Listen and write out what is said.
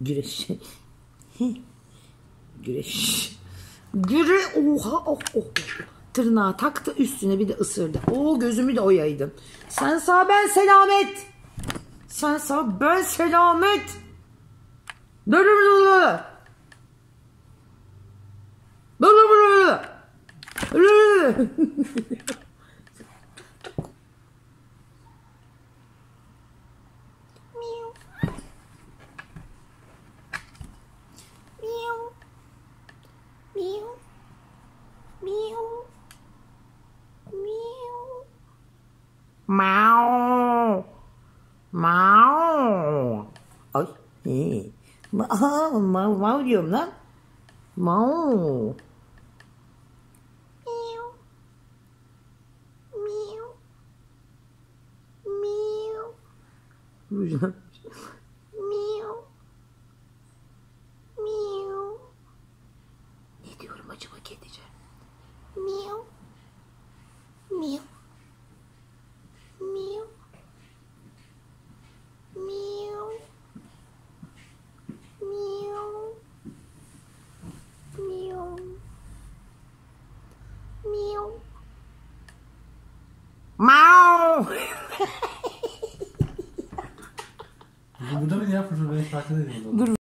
Güreş. Güreş. Güre oha oh oh. Tırnağı taktı üstüne bir de ısırdı. Oo gözümü de oyaydım. Sen sağ ben selamet. Sen sağ ben selamet. Böyle böyle böyle. Böyle máu máu Ôi, gì? Máu, máu, máu dùm đó Máu. Miau. Miau. Miau. Mau. Bu burada mıydı ya? Fırça ben farkında değilim. Dur